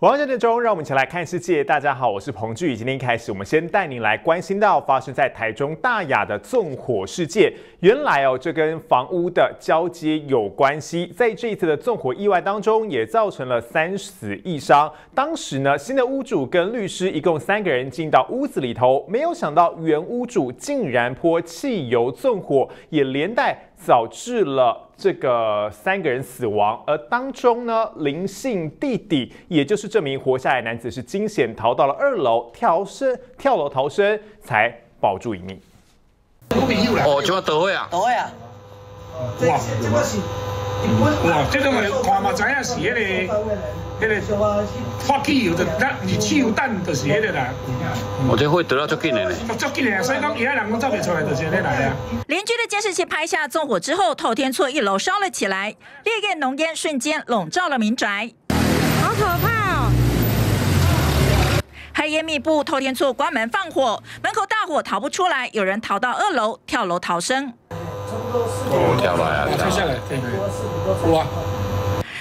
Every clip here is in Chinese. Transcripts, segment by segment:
晚上九点钟，让我们一起来看世界。大家好，我是彭巨。今天开始，我们先带您来关心到发生在台中大雅的纵火事件。原来哦，这跟房屋的交接有关系。在这一次的纵火意外当中，也造成了三死一伤。当时呢，新的屋主跟律师一共三个人进到屋子里头，没有想到原屋主竟然泼汽油纵火，也连带。导致了这个三个人死亡，而当中呢，林姓弟弟，也就是这名活下来男子，是惊险逃到了二楼，跳身跳楼逃生，才保住一命。哦，怎么倒位啊？倒位啊！哇！哇！这种个看嘛知影是迄个。那个发汽油就汽油弹，就是迄个啦。我这会得到足紧的呢。足紧的，所以讲其他人都走不出来，就是那来啊。邻居的监视器拍下纵火之后，透天厝一楼烧了起来，烈焰浓烟瞬间笼罩了民宅，好可怕哦！黑烟密布，透天厝关门放火，门口大火逃不出来，有人逃到二楼跳楼逃生。哦，跳来啊！跳下来，对对。哇！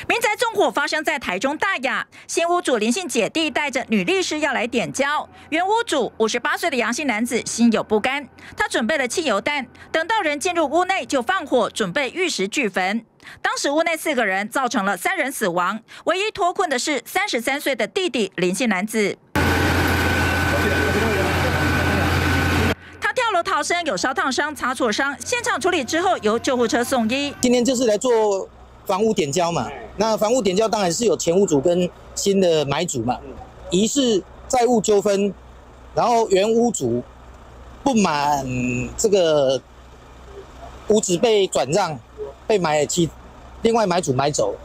民宅纵火发生在台中大雅，新屋主林姓姐弟带着女律师要来点交，原屋主五十八岁的杨姓男子心有不甘，他准备了汽油弹，等到人进入屋内就放火，准备玉石俱焚。当时屋内四个人，造成了三人死亡，唯一脱困的是三十三岁的弟弟林姓男子。他跳楼逃生，有烧烫伤、擦挫伤，现场处理之后由救护车送医。今天就是来做。房屋点交嘛，那房屋点交当然是有前屋主跟新的买主嘛，疑似债务纠纷，然后原屋主不满这个屋子被转让，被买其另外买主买走。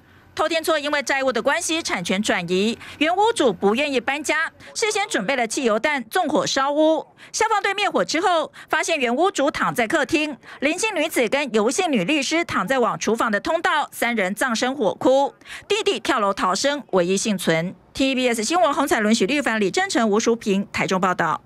偷天厝因为债务的关系，产权转移，原屋主不愿意搬家，事先准备了汽油弹纵火烧屋。消防队灭火之后，发现原屋主躺在客厅，林姓女子跟尤姓女律师躺在往厨房的通道，三人葬身火窟。弟弟跳楼逃生，唯一幸存。TBS 新闻洪彩伦、许律凡、李正成、吴淑平台中报道。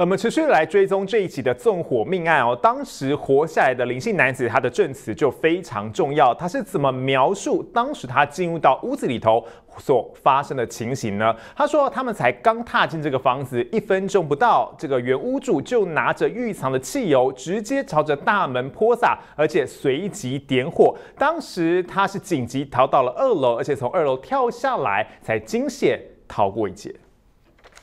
我们持续来追踪这一起的纵火命案哦。当时活下来的林姓男子，他的证词就非常重要。他是怎么描述当时他进入到屋子里头所发生的情形呢？他说，他们才刚踏进这个房子一分钟不到，这个原屋主就拿着预藏的汽油，直接朝着大门泼洒，而且随即点火。当时他是紧急逃到了二楼，而且从二楼跳下来，才惊险逃过一劫。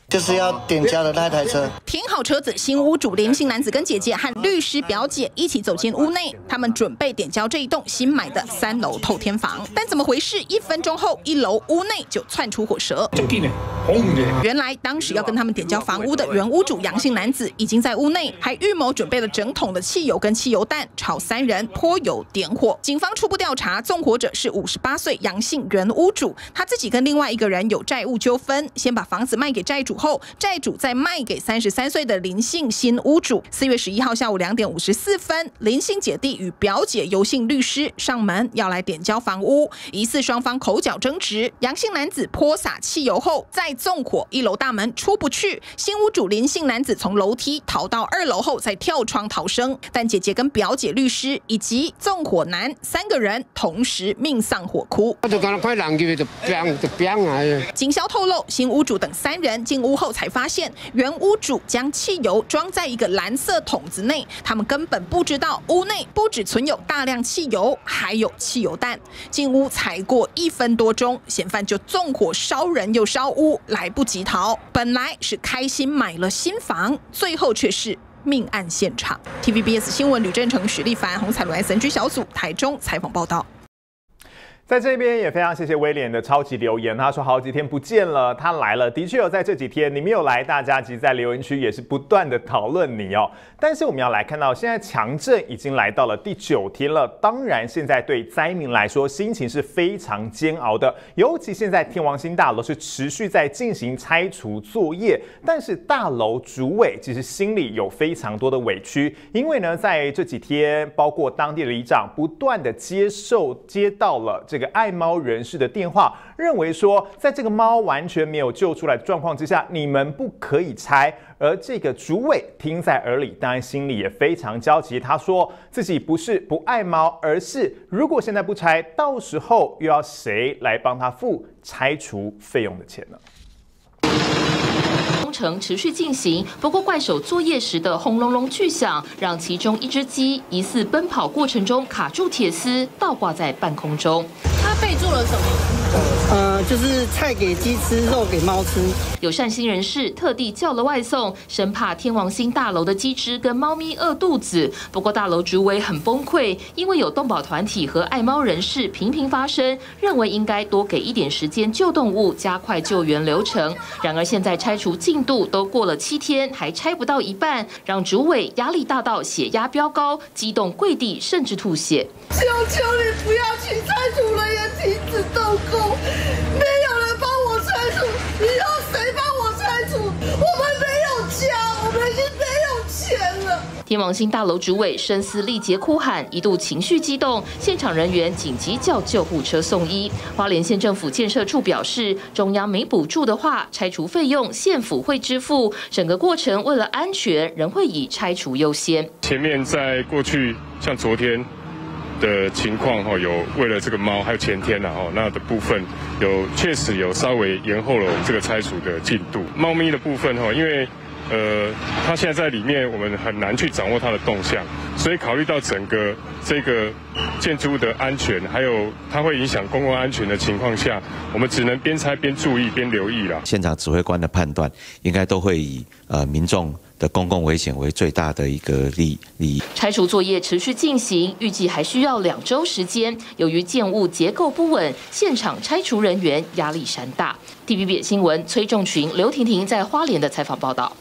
就是要点交的那台车，停好车子，新屋主林姓男子跟姐姐和律师表姐一起走进屋内，他们准备点交这一栋新买的三楼透天房。但怎么回事？一分钟后，一楼屋内就窜出火舌。原来当时要跟他们点交房屋的原屋主杨姓男子已经在屋内，还预谋准备了整桶的汽油跟汽油弹，朝三人泼油点火。警方初步调查，纵火者是五十八岁杨姓原屋主，他自己跟另外一个人有债务纠纷，先把房子卖给债主。后债主再卖给三十三岁的林姓新屋主。四月十一号下午两点五十四分，林姓姐弟与表姐尤姓律师上门要来点交房屋，疑似双方口角争执，杨姓男子泼洒汽油后再纵火，一楼大门出不去。新屋主林姓男子从楼梯逃到二楼后再跳窗逃生，但姐姐跟表姐律师以及纵火男三个人同时命丧火窟。警消透露，新屋主等三人进。屋后才发现，原屋主将汽油装在一个蓝色桶子内，他们根本不知道屋内不只存有大量汽油，还有汽油弹。进屋才过一分多钟，嫌犯就纵火烧人又烧屋，来不及逃。本来是开心买了新房，最后却是命案现场。TVBS 新闻吕正成、许立凡、洪彩伦 S N G 小组台中采访报道。在这边也非常谢谢威廉的超级留言，他说好几天不见了，他来了，的确有在这几天你没有来，大家其实在留言区也是不断的讨论你哦。但是我们要来看到，现在强震已经来到了第九天了，当然现在对灾民来说心情是非常煎熬的，尤其现在天王星大楼是持续在进行拆除作业，但是大楼主委其实心里有非常多的委屈，因为呢在这几天，包括当地的里长不断的接受接到了这。这个爱猫人士的电话，认为说，在这个猫完全没有救出来状况之下，你们不可以拆。而这个主委听在耳里，当然心里也非常焦急。他说自己不是不爱猫，而是如果现在不拆，到时候又要谁来帮他付拆除费用的钱呢？工程持续进行，不过怪手作业时的轰隆隆巨响，让其中一只鸡疑似奔跑过程中卡住铁丝，倒挂在半空中。他备注了什么？呃，就是菜给鸡吃，肉给猫吃。有善心人士特地叫了外送，生怕天王星大楼的鸡只跟猫咪饿肚子。不过大楼主委很崩溃，因为有动保团体和爱猫人士频频发声，认为应该多给一点时间救动物，加快救援流程。然而现在拆除进度都过了七天，还拆不到一半，让主委压力大到血压飙高，激动跪地，甚至吐血。求求你不要去拆除了，也停止动工。没有人帮我拆除，你要谁帮我拆除？我们没有家，我们已经没有钱了。天王星大楼主委声嘶力竭哭喊，一度情绪激动，现场人员紧急叫救护车送医。花莲县政府建设处表示，中央没补助的话，拆除费用县府会支付，整个过程为了安全，仍会以拆除优先。前面在过去，像昨天。的情况哈，有为了这个猫，还有前天呐哈，那的部分有确实有稍微延后了我们这个拆除的进度。猫咪的部分哈，因为呃它现在在里面，我们很难去掌握它的动向，所以考虑到整个这个建筑物的安全，还有它会影响公共安全的情况下，我们只能边拆边注意边留意了。现场指挥官的判断，应该都会以呃民众。的公共危险为最大的一个利利益。拆除作业持续进行，预计还需要两周时间。由于建物结构不稳，现场拆除人员压力山大。TVB 新闻崔仲群、刘婷婷在花莲的采访报道。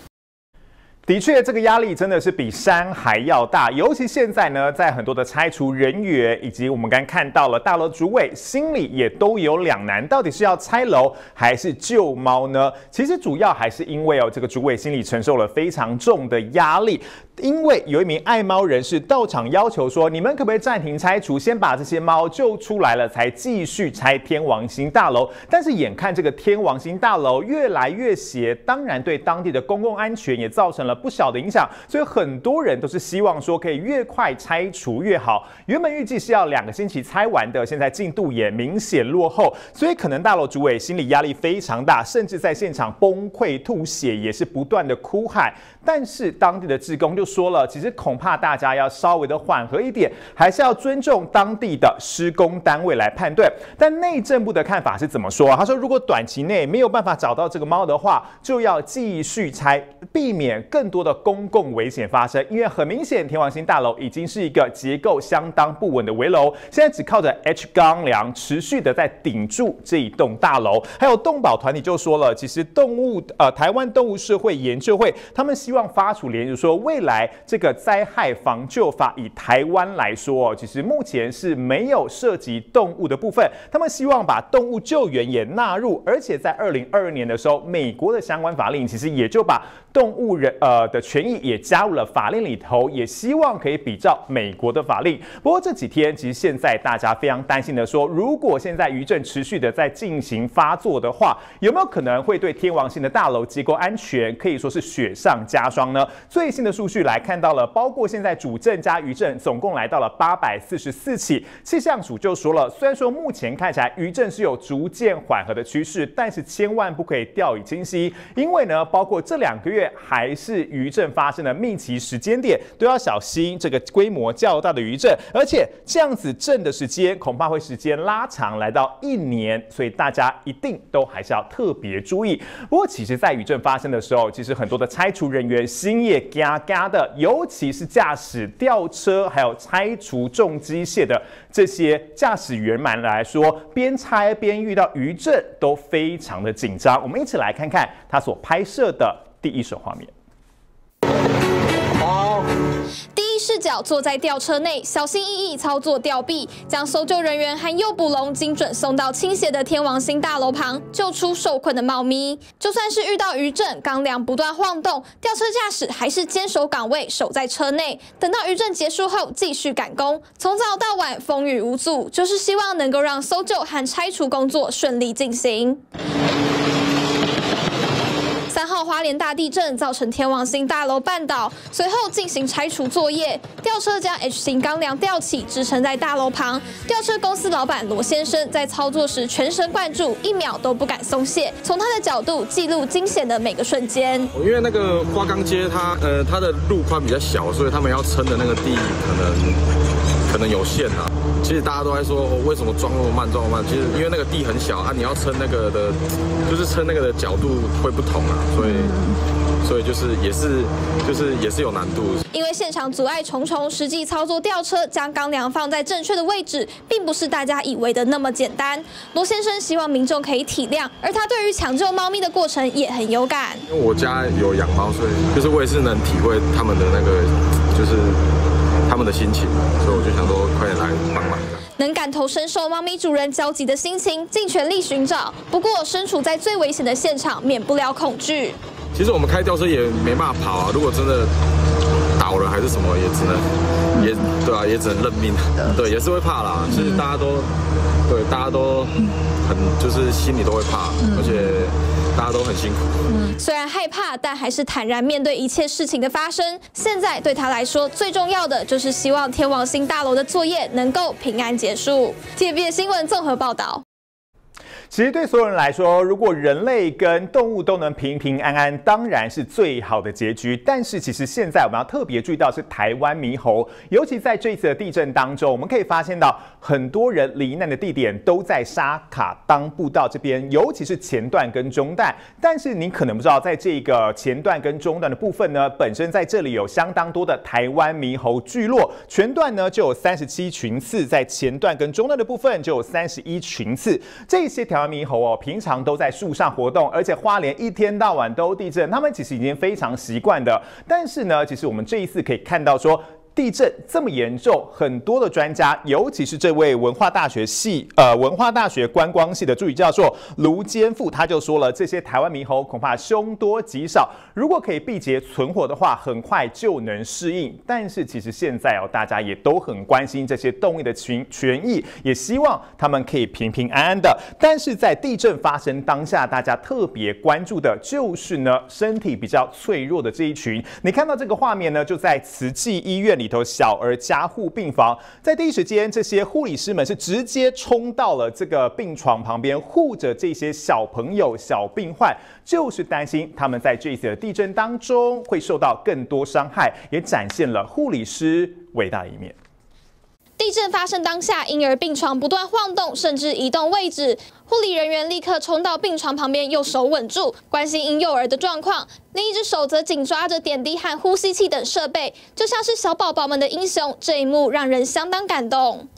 的确，这个压力真的是比山还要大。尤其现在呢，在很多的拆除人员以及我们刚看到了大楼主委，心里也都有两难，到底是要拆楼还是救猫呢？其实主要还是因为哦，这个主委心里承受了非常重的压力。因为有一名爱猫人士到场要求说：“你们可不可以暂停拆除，先把这些猫救出来了，才继续拆天王星大楼？”但是眼看这个天王星大楼越来越斜，当然对当地的公共安全也造成了不小的影响。所以很多人都是希望说可以越快拆除越好。原本预计是要两个星期拆完的，现在进度也明显落后，所以可能大楼主委心理压力非常大，甚至在现场崩溃吐血，也是不断的哭喊。但是当地的职工就说了，其实恐怕大家要稍微的缓和一点，还是要尊重当地的施工单位来判断。但内政部的看法是怎么说啊？他说，如果短期内没有办法找到这个猫的话，就要继续拆，避免更多的公共危险发生。因为很明显，天王星大楼已经是一个结构相当不稳的围楼，现在只靠着 H 钢梁持续的在顶住这一栋大楼。还有动保团体就说了，其实动物呃台湾动物社会研究会，他们希望。发出联，就说未来这个灾害防救法以台湾来说，其实目前是没有涉及动物的部分。他们希望把动物救援也纳入，而且在二零二二年的时候，美国的相关法令其实也就把动物人呃的权益也加入了法令里头，也希望可以比照美国的法令。不过这几天，其实现在大家非常担心的说，如果现在余震持续的在进行发作的话，有没有可能会对天王星的大楼结构安全可以说是雪上加？霜呢？最新的数据来看到了，包括现在主震加余震，总共来到了八百四十四起。气象署就说了，虽然说目前看起来余震是有逐渐缓和的趋势，但是千万不可以掉以轻心，因为呢，包括这两个月还是余震发生的密集时间点，都要小心这个规模较大的余震，而且这样子震的时间恐怕会时间拉长，来到一年，所以大家一定都还是要特别注意。不过，其实，在余震发生的时候，其实很多的拆除人员。心也嘎嘎的，尤其是驾驶吊车还有拆除重机械的这些驾驶员们来说，边拆边遇到余震都非常的紧张。我们一起来看看他所拍摄的第一手画面。第一。视角坐在吊车内，小心翼翼操作吊臂，将搜救人员和诱捕笼精准送到倾斜的天王星大楼旁，救出受困的猫咪。就算是遇到余震，钢梁不断晃动，吊车驾驶还是坚守岗位，守在车内，等到余震结束后继续赶工。从早到晚，风雨无阻，就是希望能够让搜救和拆除工作顺利进行。花莲大地震造成天王星大楼半倒，随后进行拆除作业。吊车将 H 型钢梁吊起，支撑在大楼旁。吊车公司老板罗先生在操作时全神贯注，一秒都不敢松懈。从他的角度记录惊险的每个瞬间。因为那个花岗街，它呃它的路宽比较小，所以他们要撑的那个地可能可能有限啊。其实大家都在说，为什么装那么慢，装那么慢？其实因为那个地很小啊，你要撑那个的，就是撑那个的角度会不同啊，所以所以就是也是就是也是有难度。因为现场阻碍重重，实际操作吊车将钢梁放在正确的位置，并不是大家以为的那么简单。罗先生希望民众可以体谅，而他对于抢救猫咪的过程也很有感。因为我家有养猫，所以就是我也是能体会他们的那个就是他们的心情，所以我就想说快点来帮忙。能感同身受猫咪主人焦急的心情，尽全力寻找。不过身处在最危险的现场，免不了恐惧。其实我们开吊车也没办法跑啊，如果真的倒了还是什么，也只能也对啊，也只能认命。对，也是会怕啦。其实大家都对，大家都很就是心里都会怕，而且大家都很辛苦。嗯虽然害怕，但还是坦然面对一切事情的发生。现在对他来说，最重要的就是希望天王星大楼的作业能够平安结束。TVB 新闻综合报道。其实对所有人来说，如果人类跟动物都能平平安安，当然是最好的结局。但是其实现在我们要特别注意到是台湾猕猴，尤其在这一次的地震当中，我们可以发现到很多人罹难的地点都在沙卡当步道这边，尤其是前段跟中段。但是你可能不知道，在这个前段跟中段的部分呢，本身在这里有相当多的台湾猕猴聚落，全段呢就有三十七群次，在前段跟中段的部分就有三十一群次，这些条。猕猴哦，平常都在树上活动，而且花莲一天到晚都地震，他们其实已经非常习惯的。但是呢，其实我们这一次可以看到说。地震这么严重，很多的专家，尤其是这位文化大学系呃文化大学观光系的助理教授卢坚富，他就说了，这些台湾猕猴恐怕凶多吉少。如果可以避劫存活的话，很快就能适应。但是其实现在哦，大家也都很关心这些动物的群权益，也希望他们可以平平安安的。但是在地震发生当下，大家特别关注的就是呢，身体比较脆弱的这一群。你看到这个画面呢，就在慈济医院里。里头小儿加护病房，在第一时间，这些护理师们是直接冲到了这个病床旁边，护着这些小朋友、小病患，就是担心他们在这一次的地震当中会受到更多伤害，也展现了护理师伟大一面。地震发生当下，婴儿病床不断晃动，甚至移动位置。护理人员立刻冲到病床旁边，用手稳住，关心婴幼儿的状况；另一只手则紧抓着点滴和呼吸器等设备，就像是小宝宝们的英雄。这一幕让人相当感动。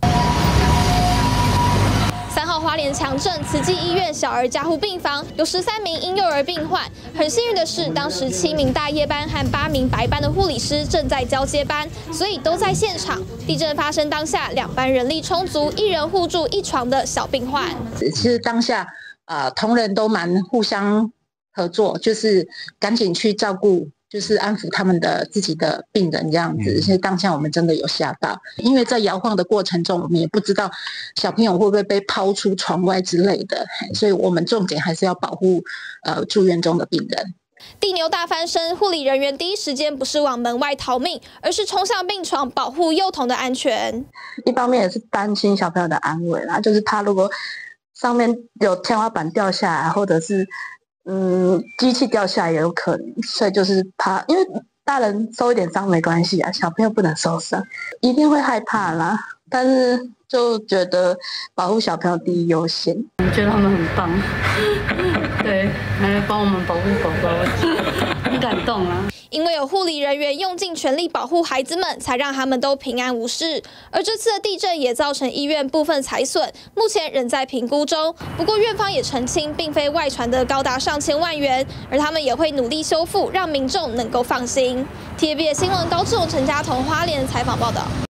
三号花莲强震，慈济医院小儿加护病房有十三名婴幼儿病患。很幸运的是，当时七名大夜班和八名白班的护理师正在交接班，所以都在现场。地震发生当下，两班人力充足，一人护住一床的小病患。其实当下，呃，同仁都蛮互相合作，就是赶紧去照顾。就是安抚他们的自己的病人这样子，所以当下我们真的有吓到，因为在摇晃的过程中，我们也不知道小朋友会不会被抛出床外之类的，所以我们重点还是要保护呃住院中的病人。地牛大翻身，护理人员第一时间不是往门外逃命，而是冲向病床保护幼童的安全。一方面也是担心小朋友的安危啦，就是怕如果上面有天花板掉下来，或者是。嗯，机器掉下来也有可能，所以就是怕，因为大人受一点伤没关系啊，小朋友不能受伤，一定会害怕啦。但是就觉得保护小朋友第一优先，我觉得他们很棒，对，还帮我们保护宝宝，很感动啊。因为有护理人员用尽全力保护孩子们，才让他们都平安无事。而这次的地震也造成医院部分财损，目前仍在评估中。不过院方也澄清，并非外传的高达上千万元，而他们也会努力修复，让民众能够放心。TVB 新闻高志荣、陈家彤花莲采访报道。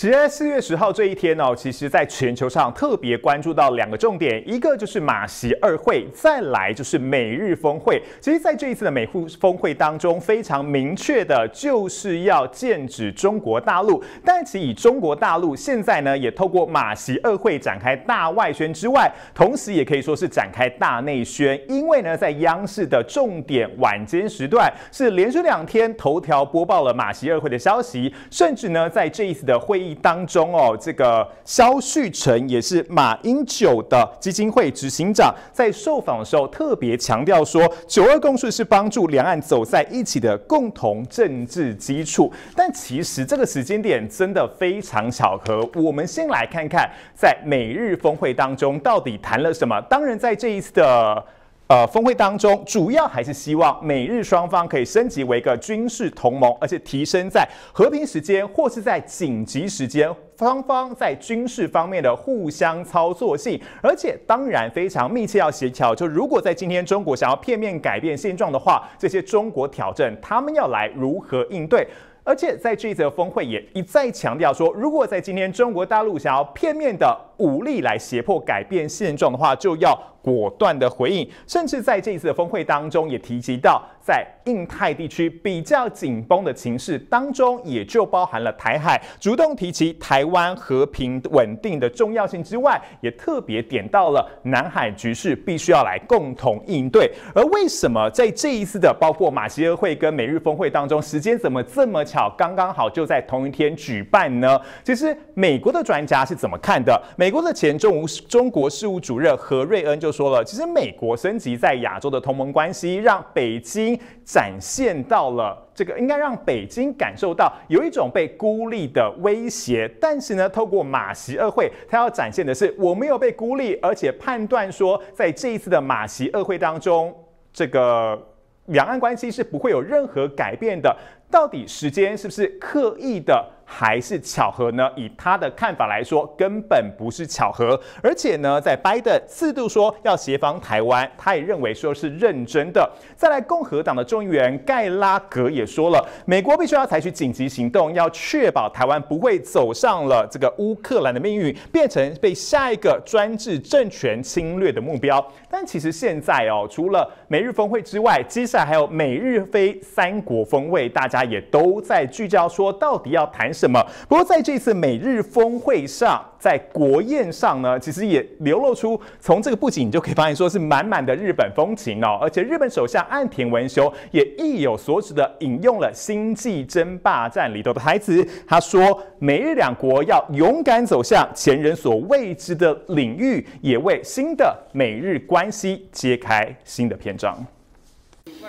其实，在四月十号这一天哦，其实在全球上特别关注到两个重点，一个就是马习二会，再来就是美日峰会。其实，在这一次的美沪峰会当中，非常明确的就是要剑指中国大陆。但其以中国大陆现在呢，也透过马习二会展开大外宣之外，同时也可以说是展开大内宣。因为呢，在央视的重点晚间时段，是连续两天头条播报了马习二会的消息，甚至呢，在这一次的会议。当中哦，这个肖旭成也是马英九的基金会执行长，在受访的时候特别强调说，九二共识是帮助两岸走在一起的共同政治基础。但其实这个时间点真的非常巧合。我们先来看看，在美日峰会当中到底谈了什么。当然，在这一次的。呃，峰会当中主要还是希望美日双方可以升级为一个军事同盟，而且提升在和平时间或是在紧急时间，双方在军事方面的互相操作性，而且当然非常密切要协调。就如果在今天中国想要片面改变现状的话，这些中国挑战他们要来如何应对？而且在这一则峰会也一再强调说，如果在今天中国大陆想要片面的武力来胁迫改变现状的话，就要。果断的回应，甚至在这一次的峰会当中也提及到，在印太地区比较紧绷的情势当中，也就包含了台海，主动提及台湾和平稳定的重要性之外，也特别点到了南海局势必须要来共同应对。而为什么在这一次的包括马歇尔会跟美日峰会当中，时间怎么这么巧，刚刚好就在同一天举办呢？其实美国的专家是怎么看的？美国的前中中国事务主任何瑞恩就。说了，其实美国升级在亚洲的同盟关系，让北京展现到了这个，应该让北京感受到有一种被孤立的威胁。但是呢，透过马习二会，他要展现的是我没有被孤立，而且判断说，在这一次的马习二会当中，这个两岸关系是不会有任何改变的。到底时间是不是刻意的？还是巧合呢？以他的看法来说，根本不是巧合。而且呢，在拜登四度说要协防台湾，他也认为说是认真的。再来，共和党的众议员盖拉格也说了，美国必须要采取紧急行动，要确保台湾不会走上了这个乌克兰的命运，变成被下一个专制政权侵略的目标。但其实现在哦，除了美日峰会之外，接下来还有美日非三国峰会，大家也都在聚焦说，到底要谈。什么？不过在这次美日峰会上，在国宴上呢，其实也流露出从这个布景就可以发现，说是满满的日本风情哦。而且日本首相岸田文雄也意有所指的引用了《星际争霸战》里头的台词，他说：“美日两国要勇敢走向前人所未知的领域，也为新的美日关系揭开新的篇章。”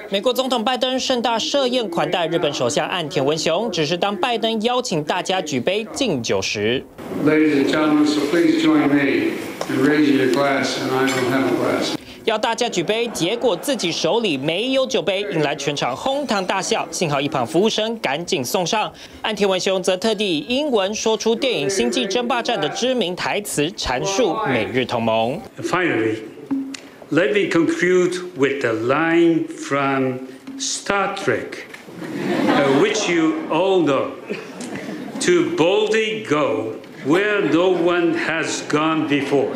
美国总统拜登盛大设宴款待日本首相岸田文雄，只是当拜登邀请大家举杯敬酒时，要大家举杯，结果自己手里没有酒杯，引来全场哄堂大笑。幸好一旁服务生赶紧送上。岸田文雄则特地英文说出电影《星际争霸战》的知名台词，阐述美日同盟。Let me conclude with a line from Star Trek, uh, which you all know. To boldly go where no one has gone before.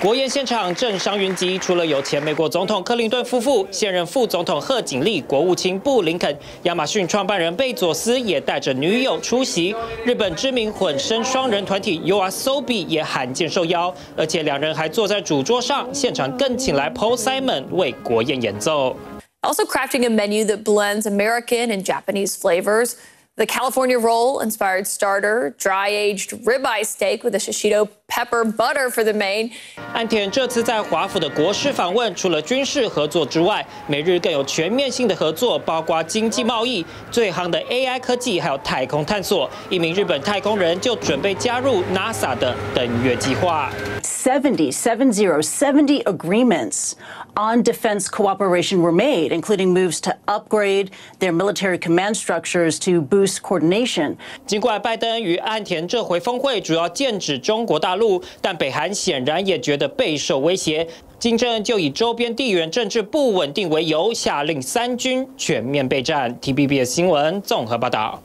国宴现场政商云集，除了有前美国总统克林顿夫妇、现任副总统贺锦丽、国务卿布林肯、亚马逊创办人贝佐斯也带着女友出席。日本知名混声双人团体 YOASOBI 也罕见受邀，而且两人还坐在主桌上，现场更请来 Paul Simon 为国宴演奏。Also crafting a menu that blends American and Japanese flavors. The California roll inspired starter, dry aged ribeye steak with a shishito pepper butter for the main. 岸田这次在华府的国事访问，除了军事合作之外，美日更有全面性的合作，包括经济贸易、最夯的 AI 科技，还有太空探索。一名日本太空人就准备加入 NASA 的登月计划。 70, 70, 70 agreements on defense cooperation were made, including moves to upgrade their military command structures to boost coordination. 尽管拜登与岸田这回峰会主要剑指中国大陆， 路但北韩显然也觉得备受威胁。金正恩就以周边地缘政治不稳定为由，下令三军全面备战。TBS 新闻综合报道。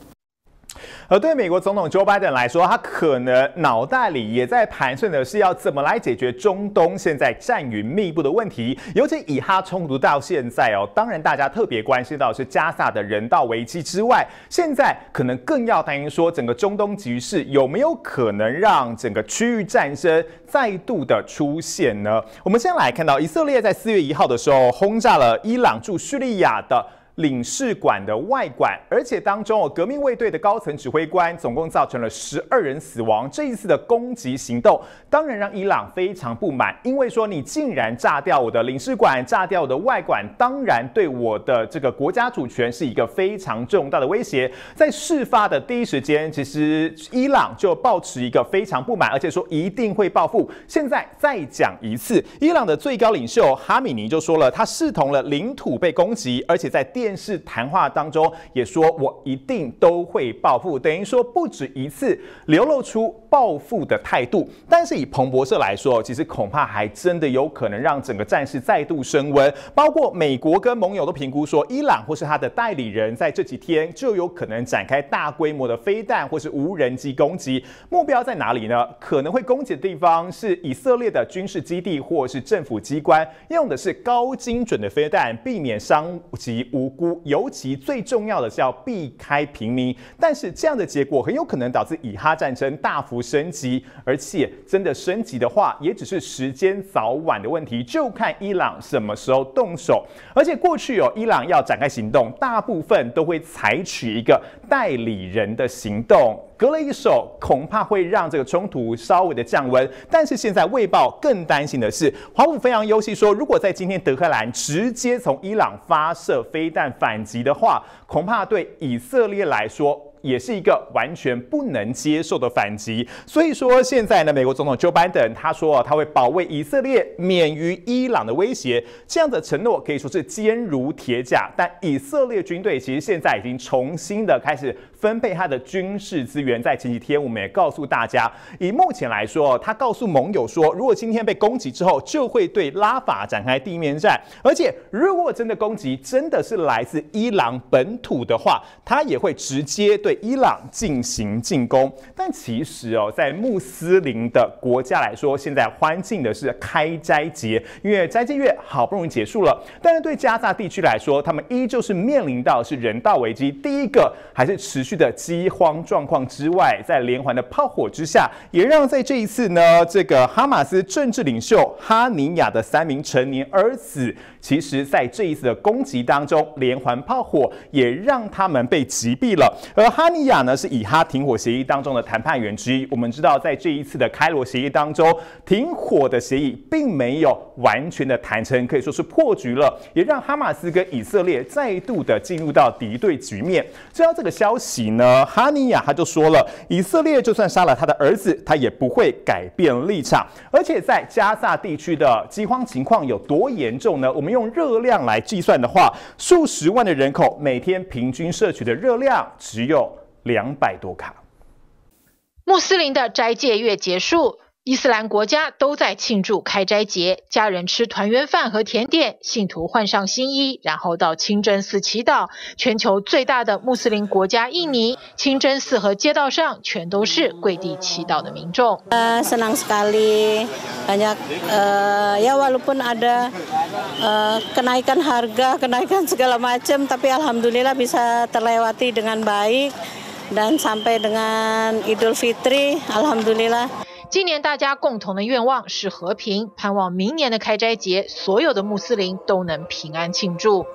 而对美国总统 Joe Biden 来说，他可能脑袋里也在盘算的是要怎么来解决中东现在战云密布的问题。尤其以哈冲突到现在哦，当然大家特别关心到是加萨的人道危机之外，现在可能更要担心说整个中东局势有没有可能让整个区域战争再度的出现呢？我们先来看到以色列在四月一号的时候轰炸了伊朗驻叙利亚的。领事馆的外馆，而且当中哦，革命卫队的高层指挥官总共造成了十二人死亡。这一次的攻击行动，当然让伊朗非常不满，因为说你竟然炸掉我的领事馆，炸掉我的外馆，当然对我的这个国家主权是一个非常重大的威胁。在事发的第一时间，其实伊朗就保持一个非常不满，而且说一定会报复。现在再讲一次，伊朗的最高领袖哈米尼就说了，他视同了领土被攻击，而且在第电视谈话当中也说，我一定都会报复，等于说不止一次流露出报复的态度。但是以彭博社来说，其实恐怕还真的有可能让整个战事再度升温。包括美国跟盟友都评估说，伊朗或是他的代理人在这几天就有可能展开大规模的飞弹或是无人机攻击。目标在哪里呢？可能会攻击的地方是以色列的军事基地或是政府机关，用的是高精准的飞弹，避免伤及无。估，尤其最重要的是要避开平民，但是这样的结果很有可能导致以哈战争大幅升级，而且真的升级的话，也只是时间早晚的问题，就看伊朗什么时候动手。而且过去哦，伊朗要展开行动，大部分都会采取一个代理人的行动。隔了一手，恐怕会让这个冲突稍微的降温。但是现在《卫报》更担心的是，华府非常忧心说，如果在今天德克兰直接从伊朗发射飞弹反击的话，恐怕对以色列来说。也是一个完全不能接受的反击，所以说现在呢，美国总统 Joe Biden 他说他会保卫以色列免于伊朗的威胁，这样的承诺可以说是坚如铁甲。但以色列军队其实现在已经重新的开始分配他的军事资源，在前几天我们也告诉大家，以目前来说，他告诉盟友说，如果今天被攻击之后，就会对拉法展开地面战，而且如果真的攻击真的是来自伊朗本土的话，他也会直接对。伊朗进行进攻，但其实哦，在穆斯林的国家来说，现在欢庆的是开斋节，因为斋戒月好不容易结束了。但是对加沙地区来说，他们依旧是面临到是人道危机。第一个还是持续的饥荒状况之外，在连环的炮火之下，也让在这一次呢，这个哈马斯政治领袖哈尼亚的三名成年儿子。其实，在这一次的攻击当中，连环炮火也让他们被击毙了。而哈尼亚呢，是以哈停火协议当中的谈判员之一。我们知道，在这一次的开罗协议当中，停火的协议并没有完全的谈成，可以说是破局了，也让哈马斯跟以色列再度的进入到敌对局面。知道这个消息呢，哈尼亚他就说了，以色列就算杀了他的儿子，他也不会改变立场。而且在加萨地区的饥荒情况有多严重呢？我们用热量来计算的话，数十万的人口每天平均摄取的热量只有两百多卡。穆斯林的斋戒月结束。伊斯兰国家都在庆祝开斋节，家人吃团圆饭和甜点，信徒换上新衣，然后到清真寺祈祷。全球最大的穆斯林国家印尼，清真寺和街道上全都是跪地祈祷的民众。呃，senang sekali banyak ya walaupun ada kenaikan harga kenaikan segala macam tapi alhamdulillah bisa terlewati dengan baik dan sampai dengan Idul Fitri alhamdulillah。今年大家共同的愿望是和平，盼望明年的开斋节，所有的穆斯林都能平安庆祝。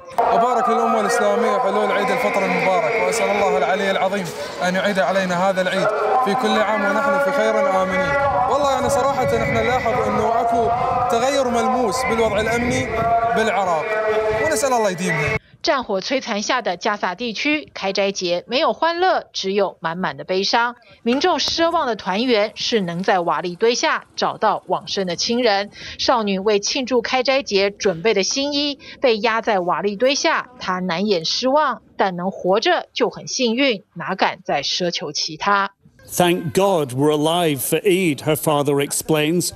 أبارك الأمة الإسلامية حلول عيد الفطر المبارك وأسأل الله العلي العظيم أن يعيد علينا هذا العيد في كل عام ونحن في خير آمنين. والله أنا صراحة نحن نلاحظ أنه أكو تغير ملموس بالوضع الأمني بالعراق ونسأل الله يديمها. 战火摧残下的加萨地区，开斋节没有欢乐，只有满满的悲伤。民众奢望的团圆是能在瓦砾堆下找到往生的亲人。少女为庆祝开斋节准备的新衣被压在瓦砾堆下，她难掩失望，但能活着就很幸运，哪敢再奢求其他？Thank God we're alive for Eid, her father explains,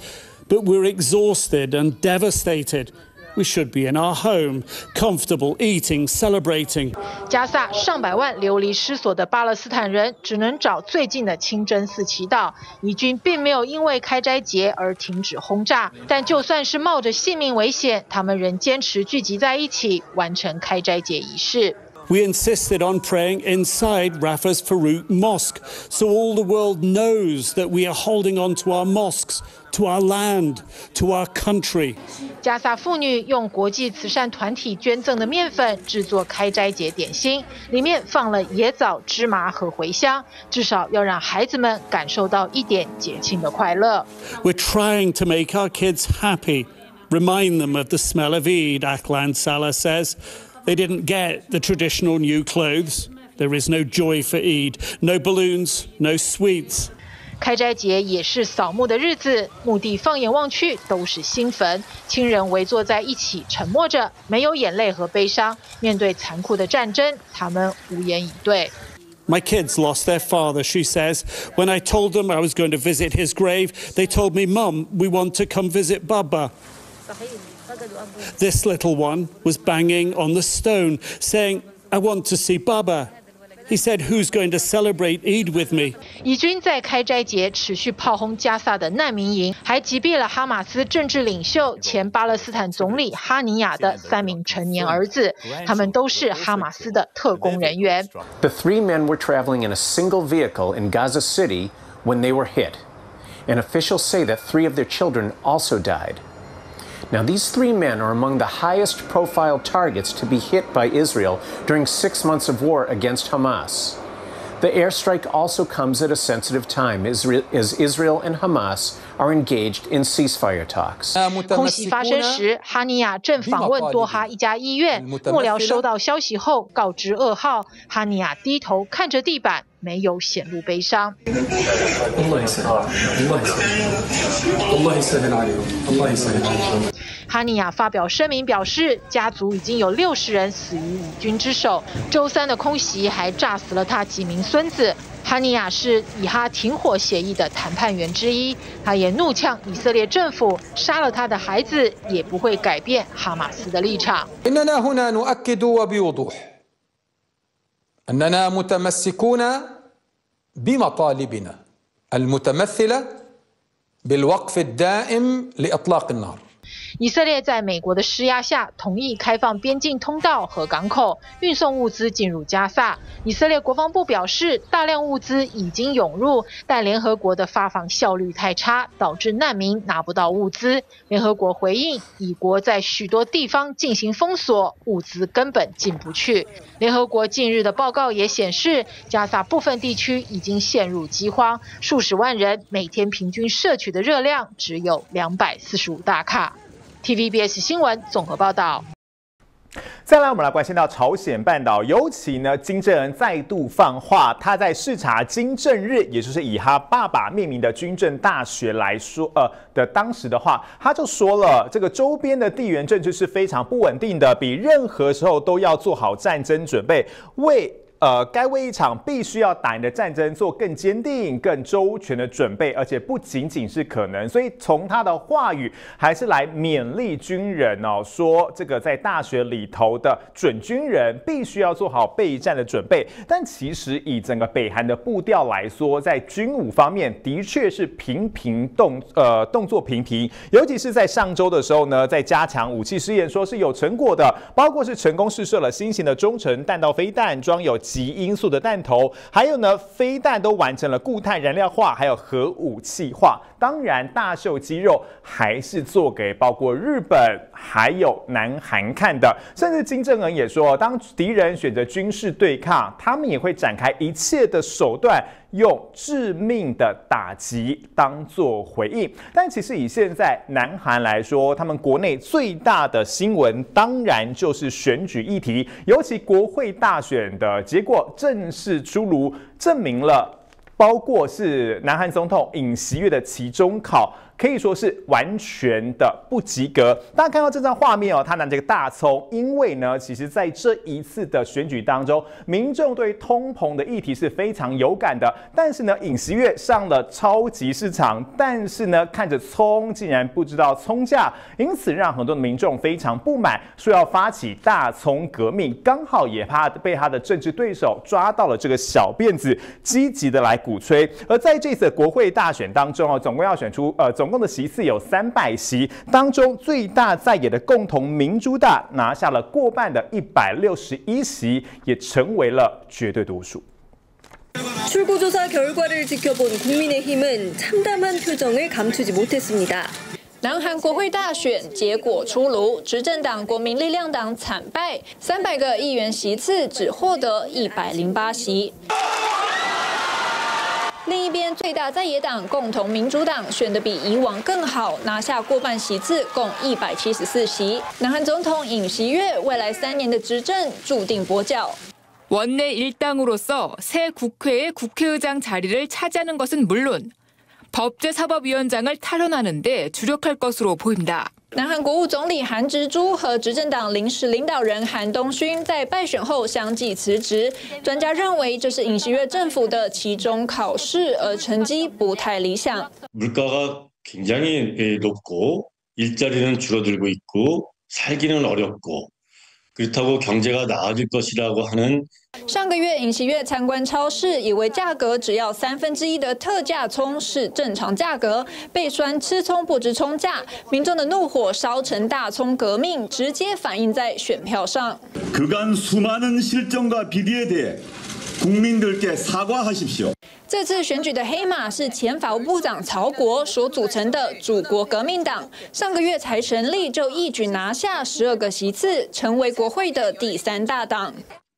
but we're exhausted and devastated. We should be in our home, comfortable, eating, celebrating. 加萨上百万流离失所的巴勒斯坦人只能找最近的清真寺祈祷。以军并没有因为开斋节而停止轰炸，但就算是冒着性命危险，他们仍坚持聚集在一起完成开斋节仪式。We insisted on praying inside Rafah's Farouk Mosque, so all the world knows that we are holding on to our mosques, to our land, to our country. 加萨妇女用国际慈善团体捐赠的面粉制作开斋节点心，里面放了椰枣、芝麻和茴香，至少要让孩子们感受到一点节庆的快乐。We're trying to make our kids happy, remind them of the smell of Eid, Aklan Salah says. They didn't get the traditional new clothes. There is no joy for Eid, no balloons, no sweets. 开斋节也是扫墓的日子，墓地放眼望去都是新坟，亲人围坐在一起，沉默着，没有眼泪和悲伤。面对残酷的战争，他们无言以对。My kids lost their father, she says. When I told them I was going to visit his grave, they told me, Mum, we want to come visit Baba. This little one was banging on the stone, saying, I want to see Baba. He said, Who's going to celebrate Eid with me? 以军在开斋节持续炮轰加萨的难民营，还击毙了哈马斯政治领袖、前巴勒斯坦总理哈尼亚的三名成年儿子，他们都是哈马斯的特工人员。The three men were traveling in a single vehicle in Gaza City when they were hit, and officials say that three of their children also died. Now, these three men are among the highest profile targets to be hit by Israel during six months of war against Hamas. The airstrike also comes at a sensitive time as Israel and Hamas are engaged in ceasefire talks. 空袭发生时，哈尼亚正访问多哈一家医院，幕僚收到消息后告知噩耗，哈尼亚低头看着地板， 没有显露悲伤。哈尼亚发表声明表示，家族已经有六十人死于以军之手。周三的空袭还炸死了他几名孙子。哈尼亚是以哈停火协议的谈判员之一，他也怒呛以色列政府杀了他的孩子也不会改变哈马斯的立场。أننا متمسكون بمطالبنا المتمثلة بالوقف الدائم لإطلاق النار. 以色列在美国的施压下，同意开放边境通道和港口，运送物资进入加萨。以色列国防部表示，大量物资已经涌入，但联合国的发放效率太差，导致难民拿不到物资。联合国回应，以国在许多地方进行封锁，物资根本进不去。联合国近日的报告也显示，加萨部分地区已经陷入饥荒，数十万人每天平均摄取的热量只有两百四十五大卡。TVBS 新闻综合报道。再来，我们来关心到朝鲜半岛，尤其呢，金正恩再度放话，他在视察金正日，也就是以他爸爸命名的军政大学来说，呃的当时的话，他就说了，这个周边的地缘政治是非常不稳定的，比任何时候都要做好战争准备，为。呃，该为一场必须要打赢的战争做更坚定、更周全的准备，而且不仅仅是可能。所以从他的话语还是来勉励军人哦，说这个在大学里头的准军人必须要做好备战的准备。但其实以整个北韩的步调来说，在军武方面的确是频频动呃动作频频，尤其是在上周的时候呢，在加强武器试验，说是有成果的，包括是成功试射了新型的中程弹道飞弹，装有。及因素的弹头，还有呢，飞弹都完成了固态燃料化，还有核武器化。当然，大秀肌肉还是做给包括日本还有南韩看的。甚至金正恩也说，当敌人选择军事对抗，他们也会展开一切的手段。用致命的打击当做回应。但其实以现在南韩来说，他们国内最大的新闻当然就是选举议题，尤其国会大选的结果正式出炉，证明了包括是南韩总统尹锡悦的期中考。可以说是完全的不及格。大家看到这张画面哦，他拿这个大葱，因为呢，其实在这一次的选举当中，民众对通膨的议题是非常有感的。但是呢，尹锡悦上了超级市场，但是呢，看着葱竟然不知道葱价，因此让很多的民众非常不满，说要发起大葱革命。刚好也怕被他的政治对手抓到了这个小辫子，积极的来鼓吹。而在这次国会大选当中哦，总共要选出呃总。共的席次有三百席，当中最大在野的共同民主党拿下了过半的一百六十一席，也成为了绝对多数。출구조사결과를지켜본국민의힘은참담한표정을감추지못했습니다南韩国会大选结果出炉，执政党国民力量党惨败，三百个议员席次只获得一百零八席。 另一边，最大在野党共同民主党选的比以往更好，拿下过半席次，共一百七十四席。南韩总统尹锡悦未来三年的执政注定跛脚。원내일당으로서새국회의국회의장자리를차지하는것은물론법제사법위원장을탈원하는데주력할것으로보입니다 南韩国务总理韩植洙和执政党临时领导人韩东勋在败选后相继辞职。专家认为，这是尹锡悦政府的期中考试，而成绩不太理想。물가가굉장히높고일자리는줄어들고있고살기는어렵고 上个月，尹锡悦参观超市，以为价格只要三分之一的特价葱是正常价格，被酸吃葱不知葱价，民众的怒火烧成大葱革命，直接反映在选票上。그간수많은실정과비리에대해국민들께사과하십시오这次选举的黑马是前法务部长曹国所组成的祖国革命党，上个月才成立就一举拿下十二个席次，成为国会的第三大党。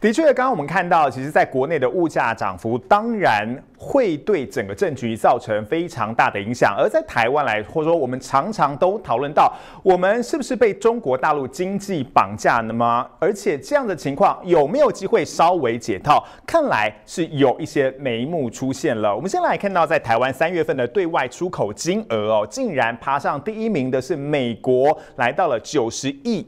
的确，刚刚我们看到，其实在国内的物价涨幅，当然会对整个政局造成非常大的影响。而在台湾来，或者说我们常常都讨论到，我们是不是被中国大陆经济绑架了吗？而且这样的情况有没有机会稍微解套？看来是有一些眉目出现了。我们先来看到，在台湾三月份的对外出口金额哦，竟然爬上第一名的是美国，来到了九十亿。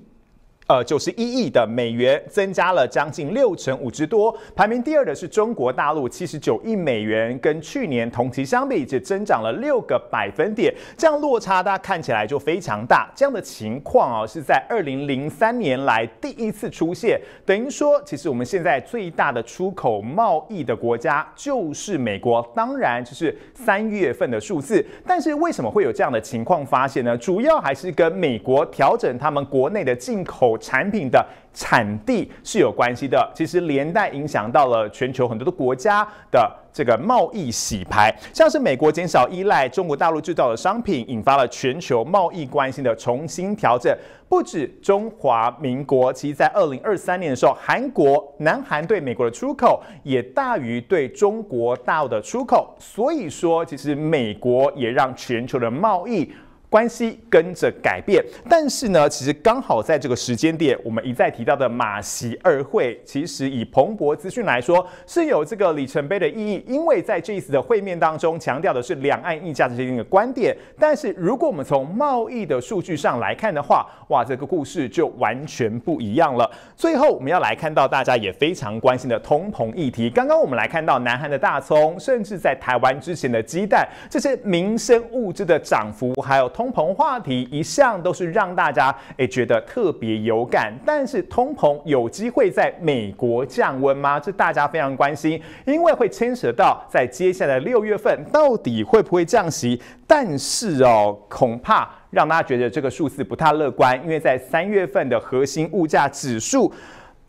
呃，九十一亿的美元，增加了将近六成五之多。排名第二的是中国大陆，七十九亿美元，跟去年同期相比，只增长了六个百分点。这样落差，大家看起来就非常大。这样的情况啊，是在二零零三年来第一次出现。等于说，其实我们现在最大的出口贸易的国家就是美国。当然，就是三月份的数字。但是为什么会有这样的情况发现呢？主要还是跟美国调整他们国内的进口。产品的产地是有关系的，其实连带影响到了全球很多的国家的这个贸易洗牌，像是美国减少依赖中国大陆制造的商品，引发了全球贸易关系的重新调整。不止中华民国，其实在二零二三年的时候，韩国、南韩对美国的出口也大于对中国大陆的出口，所以说其实美国也让全球的贸易。关系跟着改变，但是呢，其实刚好在这个时间点，我们一再提到的马习二会，其实以彭博资讯来说是有这个里程碑的意义，因为在这一次的会面当中，强调的是两岸议价之间的观点。但是如果我们从贸易的数据上来看的话，哇，这个故事就完全不一样了。最后，我们要来看到大家也非常关心的通膨议题。刚刚我们来看到南韩的大葱，甚至在台湾之前的鸡蛋，这些民生物资的涨幅，还有。通膨话题一向都是让大家诶觉得特别有感，但是通膨有机会在美国降温吗？这大家非常关心，因为会牵涉到在接下来六月份到底会不会降息。但是哦，恐怕让大家觉得这个数字不太乐观，因为在三月份的核心物价指数。